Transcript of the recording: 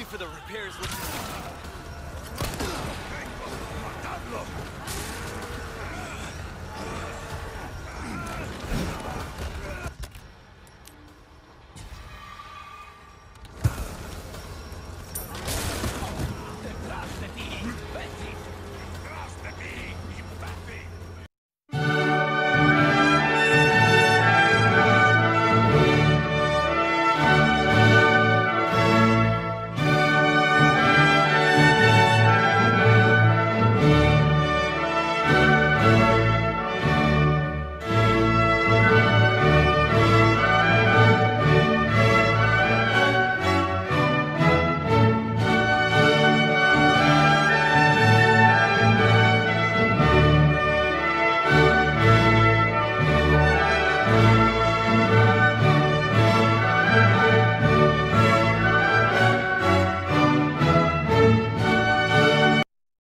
Only for the repairs.